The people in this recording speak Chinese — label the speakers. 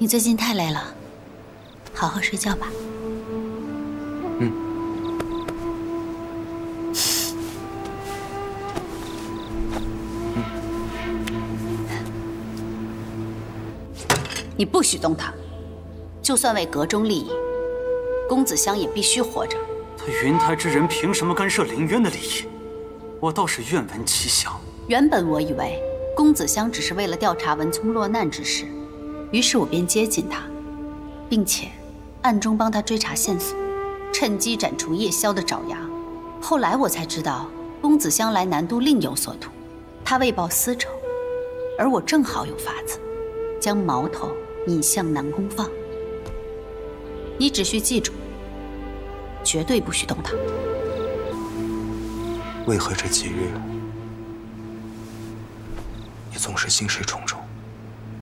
Speaker 1: 你最近太累了，好好睡觉吧。嗯。你不许动他，就算为阁中利益，公子香也必须活着。
Speaker 2: 他云台之人凭什么干涉凌渊的利益？我倒是愿闻其详。
Speaker 1: 原本我以为公子香只是为了调查文聪落难之事，于是我便接近他。并且，暗中帮他追查线索，趁机斩除叶宵的爪牙。后来我才知道，公子香来南都另有所图，他为报私仇，而我正好有法子，将矛头引向南宫放。你只需记住，绝对不许动他。
Speaker 3: 为何这几日，你总是心事重重？